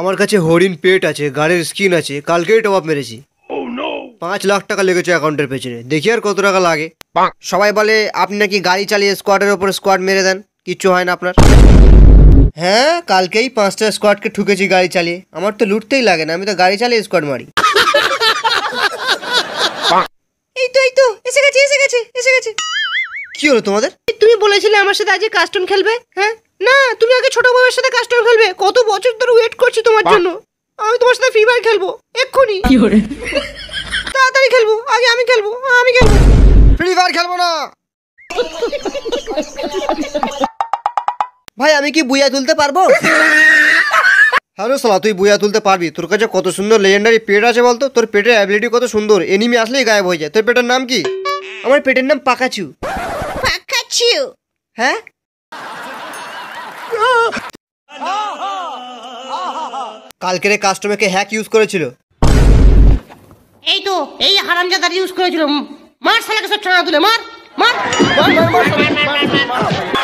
আমার কাছে হরিণ পেট আছে গাড়ির স্কিন আছে কালকেই টপ আপ মেরেছি। পাঁচ লাখ টাকা লেগেছে অ্যাকাউন্টের পেছনে। দেখি আর কত টাকা লাগে। সবাই বলে আপনি নাকি গাড়ি চালিয়ে স্কোয়াডের ওপর স্কোয়াড মেরে দেন? কিচ্ছু হয় না আপনার। হ্যাঁ কালকেই পাঁচটা স্কোয়াডকে ঠুকেছি গাড়ি চালিয়ে। আমার তো লুটতেই লাগে না আমি তো গাড়ি চালিয়ে স্কোয়াড মারি। এই তো এই তো এসে গেছে এসে গেছে এসে গেছে। কি হলো তোমাদের? তুমি বলেছিলে আমার সাথে আজকে কাস্টম খেলবে? হ্যাঁ? না তুমি আগে ছোট বউয়ের সাথে কাস্টম খেলবে। কত বছর ধরে ওয়েট করছি তোমার জন্য। আমি তোমার সাথে ফ্রি ফায়ার খেলব। এক্ষুনি। তাড়াতাড়ি খেলব। আগে আমি খেলব। আমি খেলব। ফ্রি ফায়ার খেলব না। ভাই আমি কি বুয়া তুলতে পারব? হ্যালো সালা তুই বুয়া তুলতে পারবি। তোর কাছে কত সুন্দর লেজেন্ডারি পেট আছে বলতো? তোর পেটের অ্যাবিলিটি কত সুন্দর। এনিমি আসলেই গায়েব হয়ে যায়। তোর পেটের নাম কি? আমার পেটের নাম পাকাচু। পাকাচ্ছি হ্যাঁ কালকের কাস্টমারকে হ্যাক ইউজ করেছিল এই তো এই হারামজাদার ইউজ করেছিল মার শালাকে সব ছানা তুলে মার মার মার মার মার